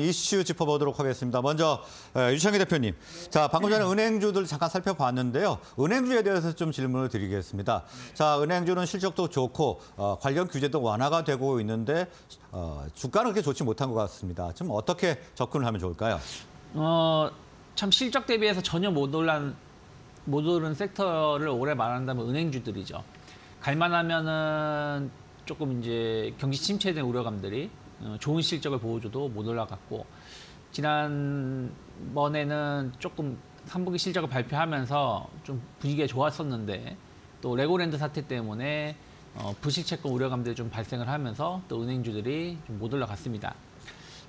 이슈 짚어보도록 하겠습니다. 먼저 에, 유창희 대표님, 자 방금 전에 은행주들 잠깐 살펴봤는데요. 은행주에 대해서 좀 질문을 드리겠습니다. 자 은행주는 실적도 좋고 어, 관련 규제도 완화가 되고 있는데 어, 주가는 그렇게 좋지 못한 것 같습니다. 좀 어떻게 접근을 하면 좋을까요? 어, 참 실적 대비해서 전혀 못 올란 못 오른 섹터를 올해 말한다면 은행주들이죠. 갈만하면은 조금 이제 경기 대한 우려감들이 어, 좋은 실적을 보여줘도 못 올라갔고 지난번에는 조금 3분기 실적을 발표하면서 좀 분위기가 좋았었는데 또 레고랜드 사태 때문에 어, 부실채권 우려감들이 좀 발생을 하면서 또 은행주들이 좀 못 올라갔습니다.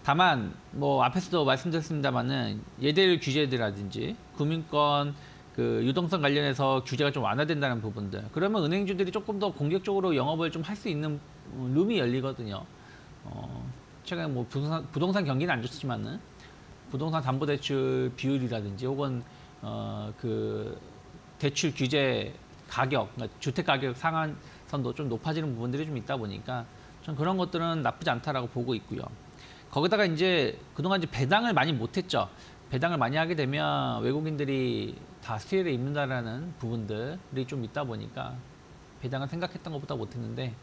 다만 뭐 앞에서도 말씀드렸습니다만은 예대율 규제들이라든지 금융권 그 유동성 관련해서 규제가 좀 완화된다는 부분들 그러면 은행주들이 조금 더 공격적으로 영업을 좀 할 수 있는 룸이 열리거든요. 어, 최근에 뭐 부동산, 부동산 경기는 안 좋지만은 부동산 담보대출 비율이라든지 혹은 어, 그 대출 규제 가격, 그러니까 주택 가격 상한선도 좀 높아지는 부분들이 좀 있다 보니까 좀 그런 것들은 나쁘지 않다라고 보고 있고요. 거기다가 이제 그동안 이제 배당을 많이 못했죠. 배당을 많이 하게 되면 외국인들이 다 수혜를 입는다라는 부분들이 좀 있다 보니까 배당을 생각했던 것보다 못했는데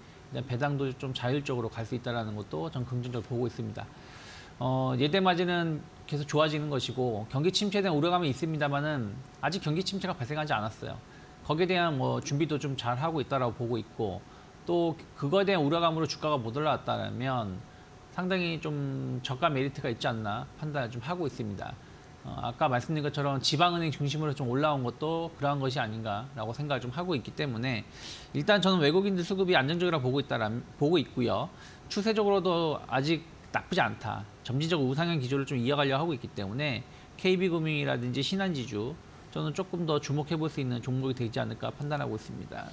배당도 좀 자율적으로 갈 수 있다라는 것도 전 긍정적으로 보고 있습니다. 어, 예대 마진은 계속 좋아지는 것이고 경기 침체에 대한 우려감이 있습니다만은 아직 경기 침체가 발생하지 않았어요. 거기에 대한 뭐 준비도 좀 잘 하고 있다라고 보고 있고 또 그거에 대한 우려감으로 주가가 못 올라왔다면 상당히 좀 저가 메리트가 있지 않나 판단을 좀 하고 있습니다. 어, 아까 말씀드린 것처럼 지방은행 중심으로 좀 올라온 것도 그러한 것이 아닌가라고 생각을 좀 하고 있기 때문에 일단 저는 외국인들 수급이 안정적이라고 보고 있다라 보고 있고요. 추세적으로도 아직 나쁘지 않다. 점진적 우상향 기조를 좀 이어가려 하고 있기 때문에 KB금융이라든지 신한지주 저는 조금 더 주목해 볼 수 있는 종목이 되지 않을까 판단하고 있습니다.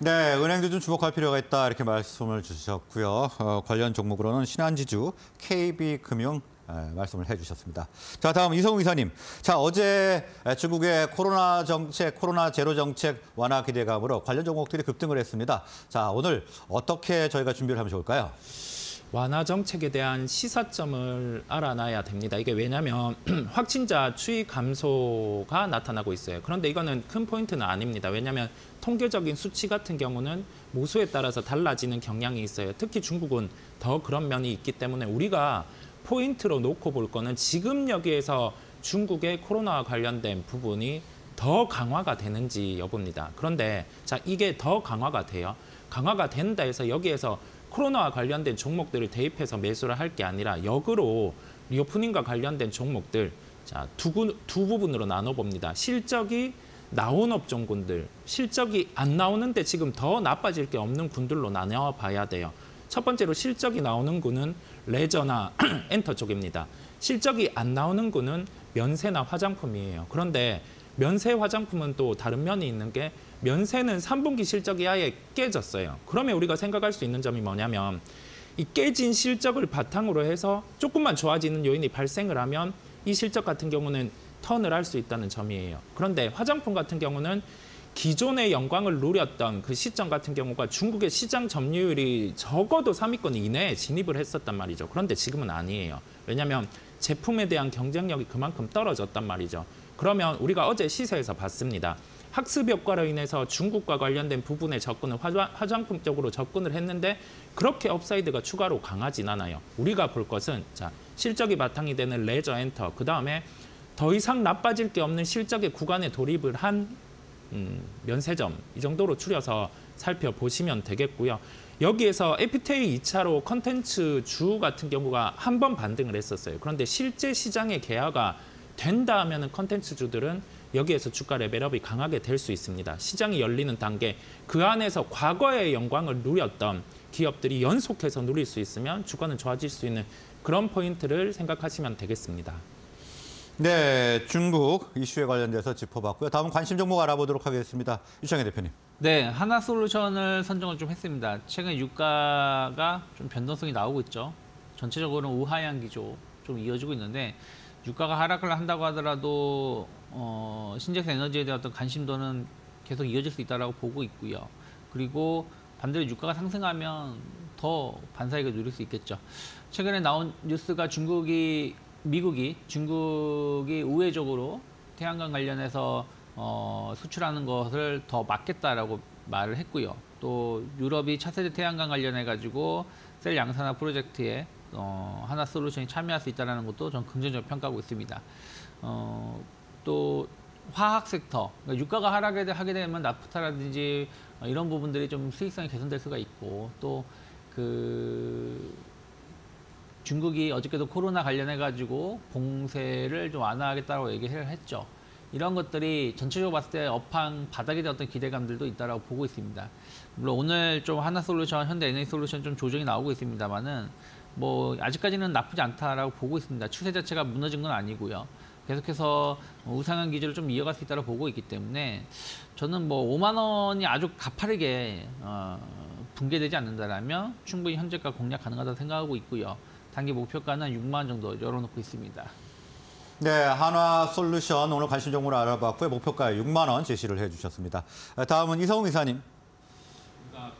네, 은행주 좀 주목할 필요가 있다 이렇게 말씀을 주셨고요. 어, 관련 종목으로는 신한지주, KB금융 에, 말씀을 해주셨습니다. 자, 다음 이성우 이사님. 자, 어제 에, 중국의 코로나 정책, 코로나 제로 정책 완화 기대감으로 관련 종목들이 급등을 했습니다. 자, 오늘 어떻게 저희가 준비를 하면 좋을까요? 완화 정책에 대한 시사점을 알아놔야 됩니다. 이게 왜냐하면 확진자 추이 감소가 나타나고 있어요. 그런데 이거는 큰 포인트는 아닙니다. 왜냐하면 통계적인 수치 같은 경우는 모수에 따라서 달라지는 경향이 있어요. 특히 중국은 더 그런 면이 있기 때문에 우리가 포인트로 놓고 볼 거는 지금 여기에서 중국의 코로나와 관련된 부분이 더 강화가 되는지 여부입니다. 그런데 자 이게 더 강화가 돼요. 강화가 된다 해서 여기에서 코로나와 관련된 종목들을 대입해서 매수를 할 게 아니라 역으로 reopening과 관련된 종목들 자, 두, 부분으로 나눠 봅니다. 실적이 나온 업종군들, 실적이 안 나오는데 지금 더 나빠질 게 없는 군들로 나눠 봐야 돼요. 첫 번째로 실적이 나오는 군은 레저나 엔터 쪽입니다. 실적이 안 나오는 군은 면세나 화장품이에요. 그런데 면세 화장품은 또 다른 면이 있는 게 면세는 3분기 실적이 아예 깨졌어요. 그러면 우리가 생각할 수 있는 점이 뭐냐면 이 깨진 실적을 바탕으로 해서 조금만 좋아지는 요인이 발생을 하면 이 실적 같은 경우는 턴을 할 수 있다는 점이에요. 그런데 화장품 같은 경우는 기존의 영광을 누렸던 그 시점 같은 경우가 중국의 시장 점유율이 적어도 3위권 이내에 진입을 했었단 말이죠. 그런데 지금은 아니에요. 왜냐하면 제품에 대한 경쟁력이 그만큼 떨어졌단 말이죠. 그러면 우리가 어제 시세에서 봤습니다. 학습 효과로 인해서 중국과 관련된 부분에 접근을 화장, 화장품 쪽으로 접근을 했는데 그렇게 upside가 추가로 강하진 않아요. 우리가 볼 것은 자 실적이 바탕이 되는 레저 엔터 그 다음에 더 이상 나빠질 게 없는 실적의 구간에 돌입을 한 음, 면세점 이 정도로 추려서 살펴보시면 되겠고요. 여기에서 FTA 2차로 컨텐츠 주 같은 경우가 한 번 반등을 했었어요. 그런데 실제 시장의 개화가 된다 하면 은 컨텐츠 주들은 여기에서 주가 레벨업이 강하게 될 수 있습니다. 시장이 열리는 단계 그 안에서 과거의 영광을 누렸던 기업들이 연속해서 누릴 수 있으면 주가는 좋아질 수 있는 그런 포인트를 생각하시면 되겠습니다. 네, 중국 이슈에 관련돼서 짚어봤고요. 다음 관심 종목 알아보도록 하겠습니다. 유창희 대표님. 네, 하나솔루션을 선정을 좀 했습니다. 최근 유가가 좀 변동성이 나오고 있죠. 전체적으로는 우하향 기조 좀 이어지고 있는데 유가가 하락을 한다고 하더라도 어, 신재생 에너지에 대한 어떤 관심도는 계속 이어질 수 있다라고 보고 있고요. 그리고 반대로 유가가 상승하면 더 반사이익을 누릴 수 있겠죠. 최근에 나온 뉴스가 중국이 미국이 중국이 우회적으로 태양광 관련해서 어, 수출하는 것을 더 막겠다라고 말을 했고요. 또 유럽이 차세대 태양광 관련해 가지고 셀 양산화 프로젝트에 어, 하나 솔루션이 참여할 수 있다는 것도 전 긍정적으로 평가하고 있습니다. 어, 또 화학 섹터, 그러니까 유가가 하락에 대- 하게 되면 나프타라든지 어, 이런 부분들이 좀 수익성이 개선될 수가 있고 또그 중국이 어저께도 코로나 관련해 가지고 봉쇄를 좀 완화하겠다고 얘기를 했죠. 이런 것들이 전체적으로 봤을 때 업황 바닥에 대한 어떤 기대감들도 있다라고 보고 있습니다. 물론 오늘 좀 하나솔루션, 현대 에너지솔루션 좀 조정이 나오고 있습니다만은 뭐 아직까지는 나쁘지 않다라고 보고 있습니다. 추세 자체가 무너진 건 아니고요. 계속해서 우상한 기조를 좀 이어갈 수 있다고 보고 있기 때문에 저는 뭐 5만 원이 아주 가파르게 어, 붕괴되지 않는다라면 충분히 현재가 공략 가능하다고 생각하고 있고요. 단기 목표가는 6만 원 정도 열어놓고 있습니다. 네, 한화 솔루션 오늘 관심 종목을 알아봤고요. 목표가 6만 원 제시를 해주셨습니다. 다음은 이성훈 이사님.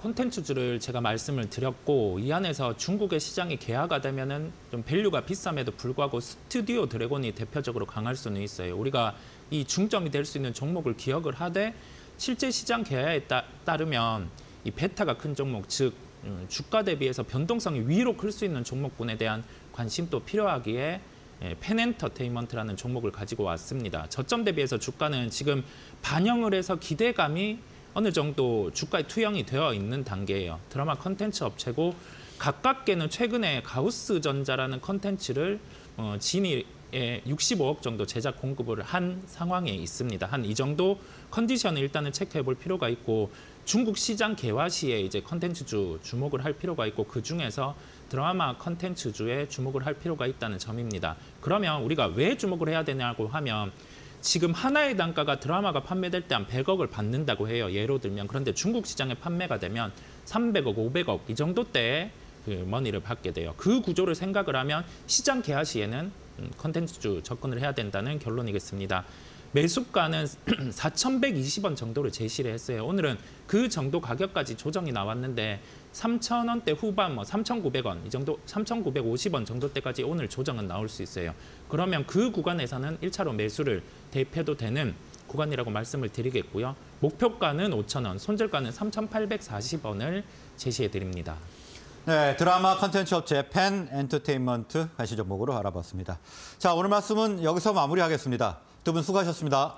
콘텐츠주를 제가 말씀을 드렸고 이 안에서 중국의 시장이 개화가 되면은 좀 value가 비쌈에도 불구하고 스튜디오 드래곤이 대표적으로 강할 수는 있어요. 우리가 이 중점이 될 수 있는 종목을 기억을 하되 실제 시장 개화에 따, 따르면 이 베타가 큰 종목 즉 음, 주가 대비해서 변동성이 위로 클 수 있는 종목군에 대한 관심도 필요하기에 예, 팬엔터테인먼트라는 종목을 가지고 왔습니다. 저점 대비해서 주가는 지금 반영을 해서 기대감이 어느 정도 주가에 투영이 되어 있는 단계예요. 드라마 컨텐츠 업체고 가깝게는 최근에 가우스전자라는 컨텐츠를 어, 지니에 65억 정도 제작 공급을 한 상황에 있습니다. 한 이 정도 컨디션을 일단은 체크해 볼 필요가 있고 중국 시장 개화 시에 이제 컨텐츠주 주목을 할 필요가 있고 그 중에서 드라마 컨텐츠주에 주목을 할 필요가 있다는 점입니다. 그러면 우리가 왜 주목을 해야 되냐고 하면 지금 하나의 단가가 드라마가 판매될 때 한 100억을 받는다고 해요. 예로 들면 그런데 중국 시장에 판매가 되면 300억, 500억 이 정도 때에 그 머니를 받게 돼요. 그 구조를 생각을 하면 시장 개화 시에는 음, 컨텐츠주 접근을 해야 된다는 결론이겠습니다. 매수가는 4,120원 정도를 제시를 했어요. 오늘은 그 정도 가격까지 조정이 나왔는데 3,000원대 후반 뭐 3,900원 이 정도 3,950원 정도 때까지 오늘 조정은 나올 수 있어요. 그러면 그 구간에서는 1차로 매수를 대입해도 되는 구간이라고 말씀을 드리겠고요. 목표가는 5,000원, 손절가는 3,840원을 제시해 드립니다. 네, 드라마 컨텐츠 업체 펜 엔터테인먼트 관심 종목으로 알아봤습니다. 자, 오늘 말씀은 여기서 마무리하겠습니다. 두 분 수고하셨습니다.